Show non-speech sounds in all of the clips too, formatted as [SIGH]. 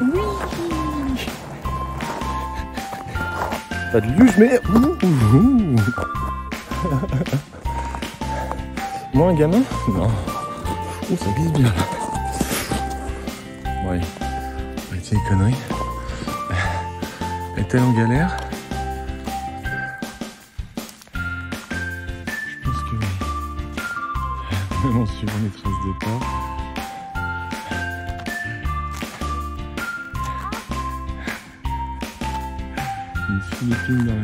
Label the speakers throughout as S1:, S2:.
S1: Oui Pas de luge, mais... Moi, un gamin Non. Oh, ça glisse bien, là. Ouais. Arrêtez les conneries. Est-elle en galère? Je pense que [LAUGHS] suivant les traces de pas. Une Philippine dans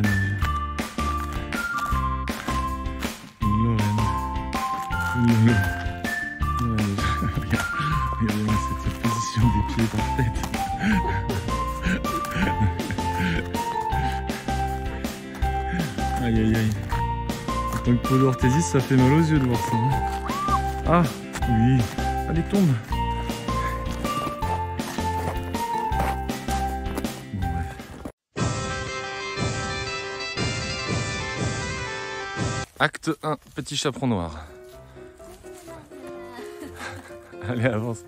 S1: Lorraine. La neige. Regarde, Regardez-moi cette position des pieds parfaite. Aïe aïe aïe. En tant que podo-orthésiste, ça fait mal aux yeux de voir ça. hein. Ah, oui. Allez, tombe. Acte 1, petit chaperon noir. [LAUGHS] Allez, avance.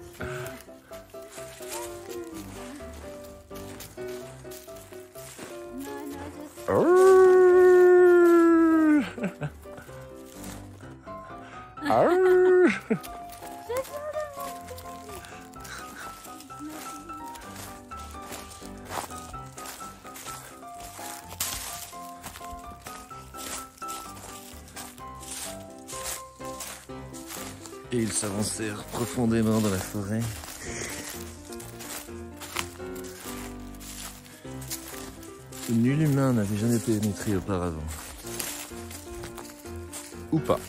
S1: [LAUGHS] Et ils s'avancèrent profondément dans la forêt. Nul humain n'avait jamais pénétré auparavant. Ou pas.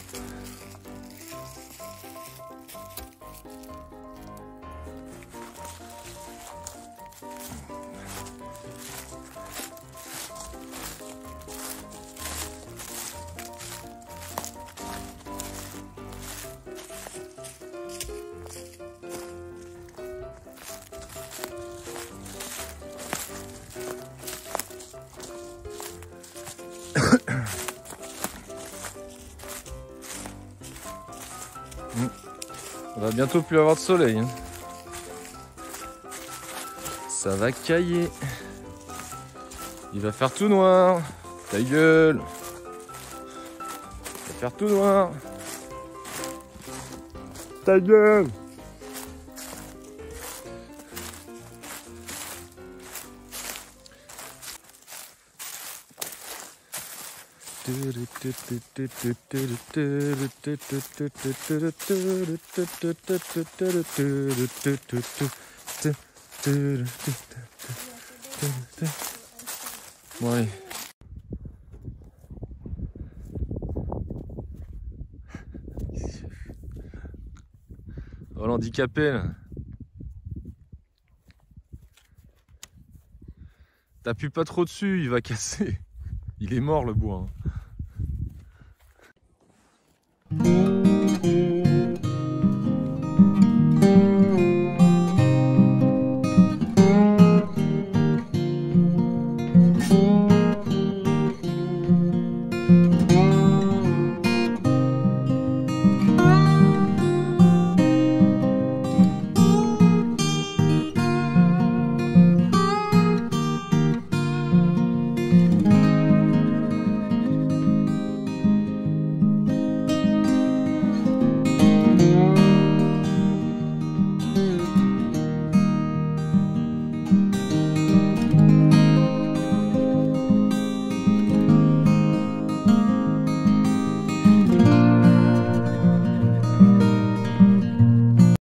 S1: Va bientôt plus avoir de soleil. hein. Ça va cailler. Il va faire tout noir. Ta gueule. Il va faire tout noir. Ta gueule. Ouais. Oh l'handicapé là. T'appuies pas trop dessus, il va casser. Il est mort le bois.